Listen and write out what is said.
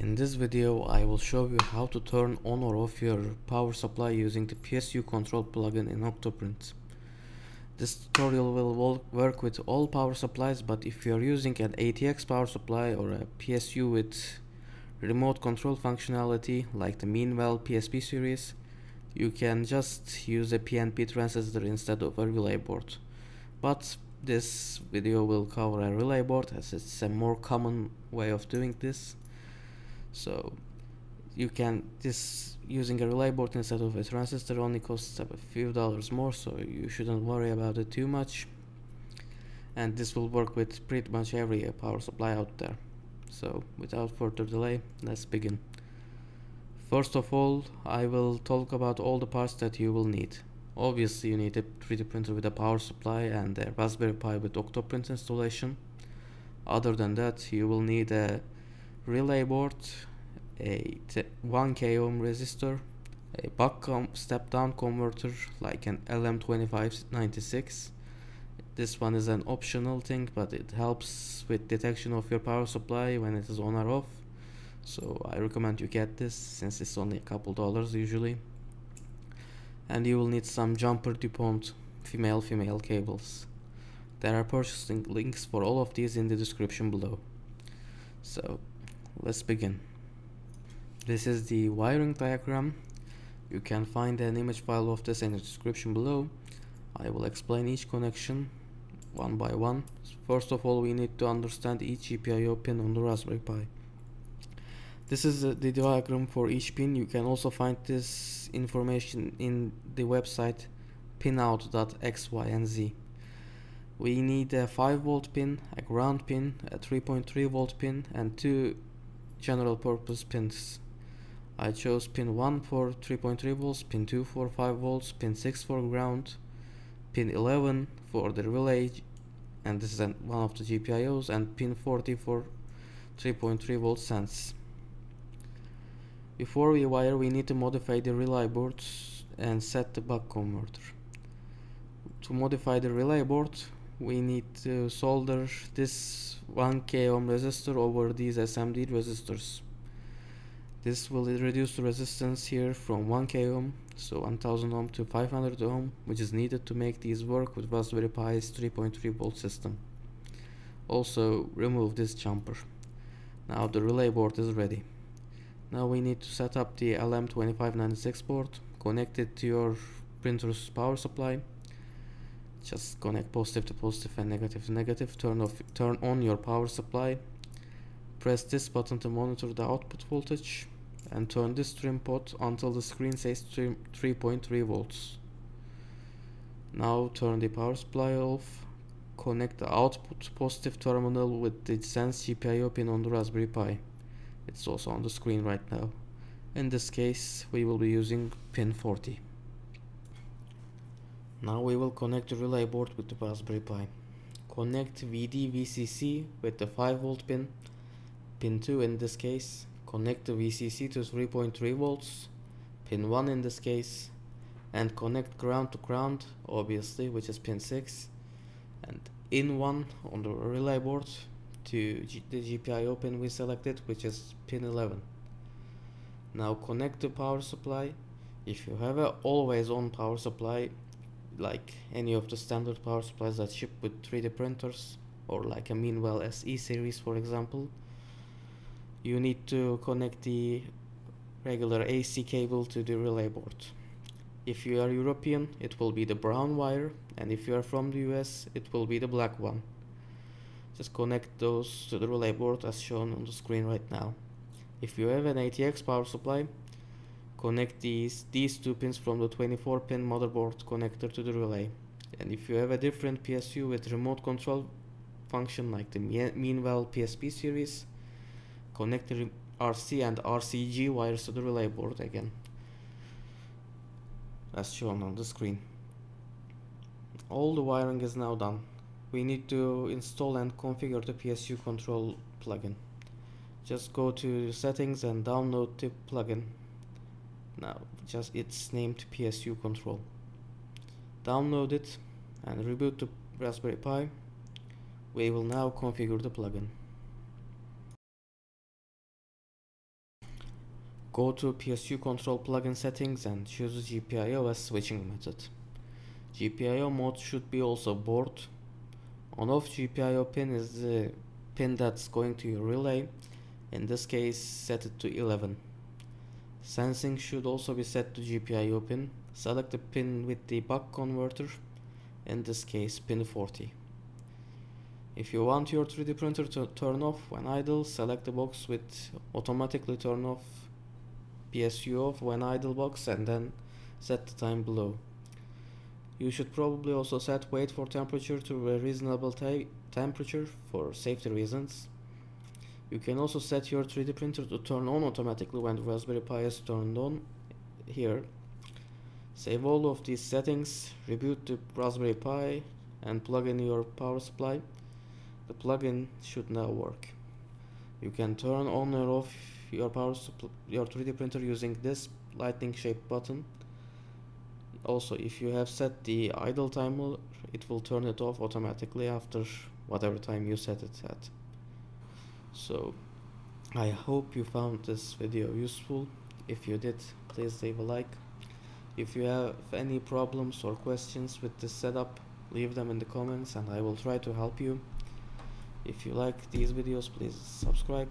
In this video I will show you how to turn on or off your power supply using the PSU control plugin in Octoprint. This tutorial will work with all power supplies but if you are using an ATX power supply or a PSU with remote control functionality like the Meanwell PSP series you can just use a PNP transistor instead of a relay board. But this video will cover a relay board as it's a more common way of doing this so you can this using a relay board instead of a transistor only costs a few dollars more so you shouldn't worry about it too much. And this will work with pretty much every power supply out there. So without further delay let's begin. First of all I will talk about all the parts that you will need. Obviously you need a 3D printer with a power supply and a Raspberry Pi with Octoprint installation. Other than that you will need a relay board, a 1k ohm resistor, a buck step down converter like an LM2596. This one is an optional thing but it helps with detection of your power supply when it is on or off. So I recommend you get this since it's only a couple dollars usually. And you will need some jumper DuPont female female cables. There are purchasing links for all of these in the description below. So let's begin this is the wiring diagram. You can find an image file of this in the description below. I will explain each connection one by one. First of all we need to understand each GPIO pin on the Raspberry Pi. This is uh, the diagram for each pin. You can also find this information in the website pinout.x y and z. We need a 5 volt pin, a ground pin, a 3.3 volt pin and two general purpose pins. I chose pin 1 for 3.3 volts, pin 2 for 5 volts, pin 6 for ground, pin 11 for the relay and this is one of the GPIOs and pin 40 for 3.3 volt sense. Before we wire we need to modify the relay board and set the buck converter. To modify the relay board we need to solder this 1k ohm resistor over these SMD resistors this will reduce the resistance here from 1k ohm so 1000 ohm to 500 ohm which is needed to make these work with Raspberry Pi's 3.3 volt system. Also remove this jumper. Now the relay board is ready. Now we need to set up the LM2596 board connect it to your printer's power supply. Just connect positive to positive and negative to negative turn off turn on your power supply. Press this button to monitor the output voltage and turn this trim pot until the screen says 3.3 volts. Now turn the power supply off. Connect the output positive terminal with the sense GPIO pin on the Raspberry Pi. It's also on the screen right now. In this case we will be using pin 40 now we will connect the relay board with the Raspberry Pi. Connect VD VCC with the 5 volt pin, pin 2 in this case. Connect the VCC to 3.3 volts, pin 1 in this case, and connect ground to ground, obviously, which is pin 6, and in 1 on the relay board to G the GPIO pin we selected, which is pin 11. Now connect the power supply. If you have a always on power supply, like any of the standard power supplies that ship with 3D printers or like a Meanwell SE series for example you need to connect the regular AC cable to the relay board. If you are European it will be the brown wire and if you are from the US it will be the black one. Just connect those to the relay board as shown on the screen right now. If you have an ATX power supply connect these these two pins from the 24 pin motherboard connector to the relay. And if you have a different PSU with remote control function like the Meanwell PSP series connect the RC and RCG wires to the relay board again. As shown on the screen. All the wiring is now done. We need to install and configure the PSU control plugin. Just go to settings and download the plugin. Now just it's named PSU control. Download it and reboot the Raspberry Pi. We will now configure the plugin Go to PSU control plugin settings and choose GPIO as switching method. GPIO mode should be also board. On off GPIO pin is the pin that's going to your relay. In this case set it to 11. Sensing should also be set to GPIO pin. Select the pin with the buck converter, in this case pin 40. If you want your 3D printer to turn off when idle, select the box with automatically turn off PSU off when idle box and then set the time below. You should probably also set wait for temperature to a reasonable temperature for safety reasons. You can also set your 3D printer to turn on automatically when the Raspberry Pi is turned on here. Save all of these settings, reboot the Raspberry Pi and plug in your power supply. The plugin should now work. You can turn on or off your power your 3D printer using this lightning shape button. Also, if you have set the idle timer, it will turn it off automatically after whatever time you set it at. So I hope you found this video useful. If you did please leave a like. If you have any problems or questions with this setup leave them in the comments and I will try to help you. If you like these videos please subscribe